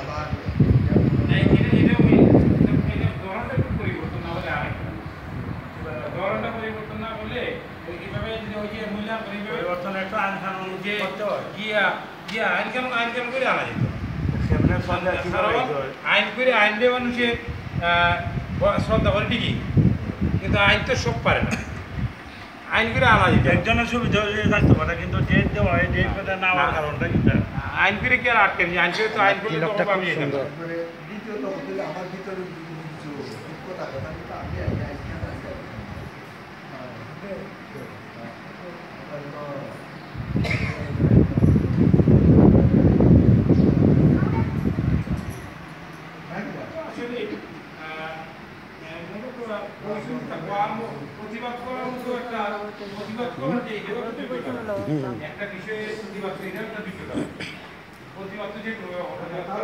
আবার একটু পরিবর্তন আইন কানুন গিয়া গিয়া আইন কানুন আইন কানুন করে আনা যেত। হয়? আইন করে আইন দিয়ে মানুষের শ্রদ্ধা করে ঠিকই। কিন্তু আইন তো সব পারে না। আইন করে আনা যেত। একজনের সুবিধা থাকতে পারে কিন্তু ডেট দেওয়া হয় ডেট না। হওয়ার কারণটা কিন্তু আইন করে কি আর আটকে নি? আইন করে তো আইন তো সুন্দর। দ্বিতীয়ত হচ্ছে আমার ভিতরে কিছু তো আমি প্রতিবাদ করার মতো একটা প্রতিবাদ করার যে একটা। বিষয়ে প্রতিবাদ একটা যোগ্যতা। প্রতিবাদ তো যে কোনো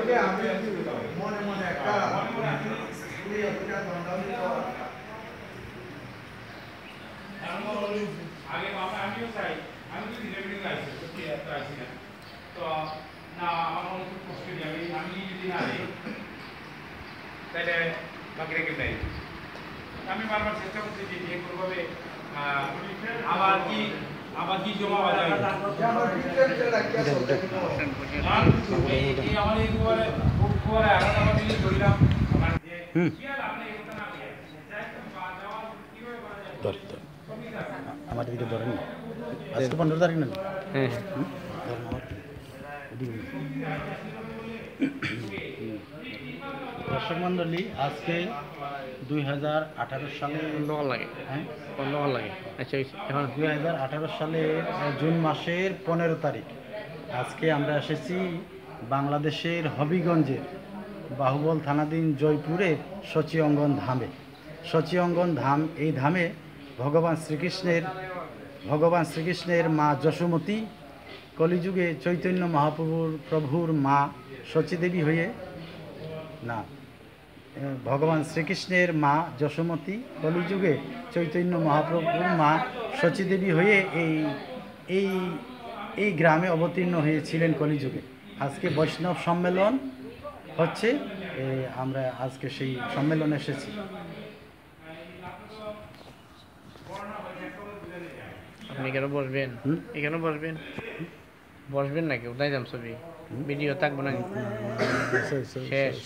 তাহলে আমি মনে মনে একটা। এমন আগে আমরা আমিও চাই। আমি যদি রেভিনিউ এত আইসি না। তো না আমার মনে খুব কষ্ট আমি আমি যদি না দিই তাহলে বাকিরা কেউ নেই। আমি বারবার চেষ্টা করছি যে যে কোনোভাবে আবার কি আবার কি জমা বাজা যে আমার এই আমার দিকে ধরেন না। আজকে পনেরো তারিখ না? হ্যাঁ। দর্শক মণ্ডলী আজকে দুই হাজার আঠারো সালে লাগে। হ্যাঁ? লাগে। আচ্ছা এখন দুই হাজার আঠারো সালের জুন মাসের পনেরো তারিখ। আজকে আমরা এসেছি বাংলাদেশের হবিগঞ্জের বাহুবল থানাধীন জয়পুরের সচি অঙ্গন ধামে। সচি অঙ্গন ধাম, এই ধামে ভগবান শ্রীকৃষ্ণের ভগবান শ্রীকৃষ্ণের মা যশোমতী, কলিযুগে চৈতন্য মহাপ্রভুর প্রভুর মা সচীদেবী হয়ে, না, ভগবান শ্রীকৃষ্ণের মা যশোমতী, কলিযুগে চৈতন্য মহাপ্রভুর মা সচীদেবী হয়ে এই এই এই গ্রামে অবতীর্ণ হয়েছিলেন কলিযুগে। আজকে বৈষ্ণব সম্মেলন হচ্ছে আমরা আজকে সেই সম্মেলনে এসেছি আপনি কেন বসবেন এখানে বসবেন বসবেন নাকি ওটাই যাম ছবি ভিডিও থাকব নাকি শেষ